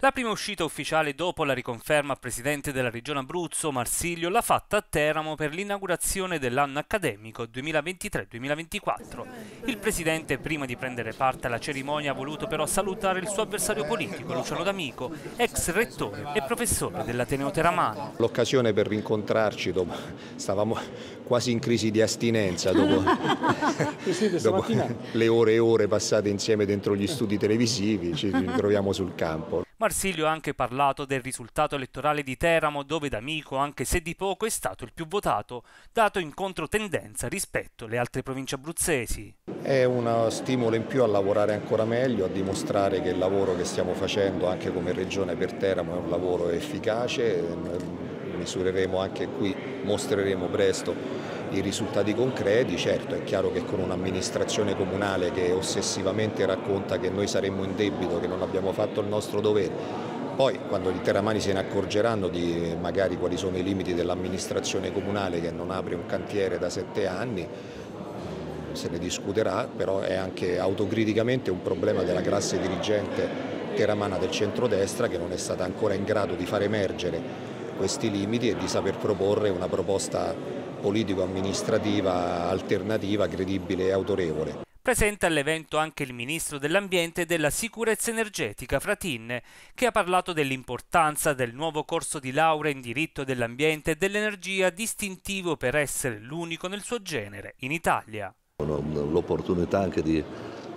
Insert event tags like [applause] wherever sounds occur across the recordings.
La prima uscita ufficiale dopo la riconferma presidente della regione Abruzzo, Marsilio, l'ha fatta a Teramo per l'inaugurazione dell'anno accademico 2023-2024. Il presidente, prima di prendere parte alla cerimonia, ha voluto però salutare il suo avversario politico, Luciano D'Amico, ex rettore e professore dell'Ateneo Teramano. L'occasione per rincontrarci, dopo, stavamo quasi in crisi di astinenza dopo, [laughs] [laughs] dopo le ore e ore passate insieme dentro gli studi televisivi, ci ritroviamo sul campo. Marsilio ha anche parlato del risultato elettorale di Teramo dove D'Amico, anche se di poco, è stato il più votato, dato in controtendenza rispetto alle altre province abruzzesi. È uno stimolo in più a lavorare ancora meglio, a dimostrare che il lavoro che stiamo facendo anche come regione per Teramo è un lavoro efficace, misureremo anche qui, mostreremo presto i risultati concreti, certo è chiaro che con un'amministrazione comunale che ossessivamente racconta che noi saremmo in debito, che non abbiamo fatto il nostro dovere, poi quando gli terramani se ne accorgeranno di magari quali sono i limiti dell'amministrazione comunale che non apre un cantiere da sette anni, se ne discuterà, però è anche autocriticamente un problema della classe dirigente teramana del centrodestra che non è stata ancora in grado di far emergere questi limiti e di saper proporre una proposta politico-amministrativa alternativa, credibile e autorevole. Presente all'evento anche il ministro dell'Ambiente e della Sicurezza Energetica Fratin, che ha parlato dell'importanza del nuovo corso di laurea in diritto dell'ambiente e dell'energia distintivo per essere l'unico nel suo genere in Italia. L'opportunità anche di,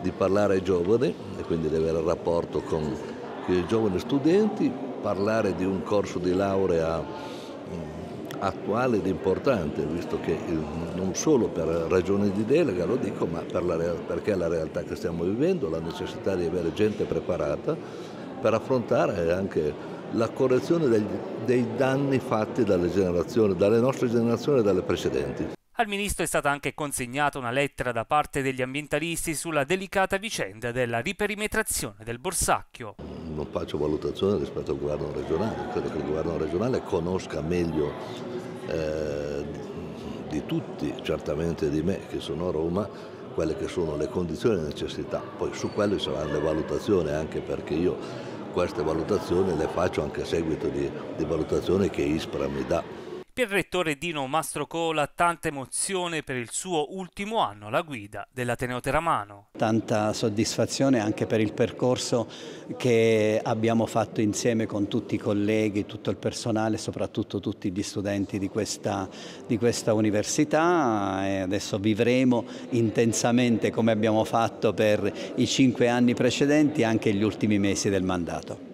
di parlare ai giovani e quindi di avere il rapporto con i giovani studenti, parlare di un corso di laurea attuale ed importante, visto che non solo per ragioni di delega lo dico, ma per la, perché è la realtà che stiamo vivendo, la necessità di avere gente preparata per affrontare anche la correzione dei, dei danni fatti dalle, dalle nostre generazioni e dalle precedenti. Al ministro è stata anche consegnata una lettera da parte degli ambientalisti sulla delicata vicenda della riperimetrazione del Borsacchio. Non faccio valutazione rispetto al governo regionale, credo che il governo regionale conosca meglio eh, di tutti, certamente di me che sono a Roma, quelle che sono le condizioni e le necessità. Poi su quelle saranno le valutazioni, anche perché io queste valutazioni le faccio anche a seguito di, di valutazioni che ISPRA mi dà. Per il rettore Dino Mastrocola tanta emozione per il suo ultimo anno alla guida dell'Ateneo Teramano. Tanta soddisfazione anche per il percorso che abbiamo fatto insieme con tutti i colleghi, tutto il personale, soprattutto tutti gli studenti di questa, di questa università e adesso vivremo intensamente come abbiamo fatto per i cinque anni precedenti anche gli ultimi mesi del mandato.